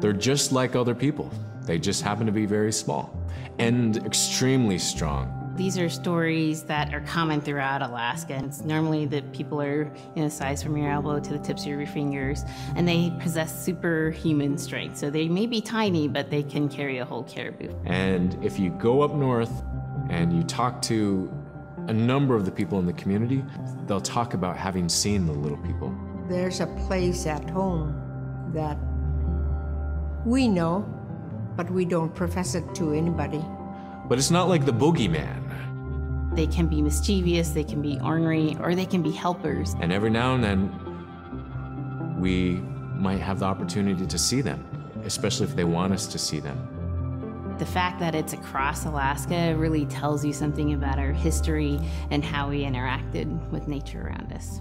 They're just like other people. They just happen to be very small and extremely strong. These are stories that are common throughout Alaska. And It's normally that people are in a size from your elbow to the tips of your fingers, and they possess superhuman strength. So they may be tiny, but they can carry a whole caribou. And if you go up north and you talk to a number of the people in the community, they'll talk about having seen the little people. There's a place at home that we know, but we don't profess it to anybody. But it's not like the boogeyman. They can be mischievous, they can be ornery, or they can be helpers. And every now and then, we might have the opportunity to see them, especially if they want us to see them. The fact that it's across Alaska really tells you something about our history and how we interacted with nature around us.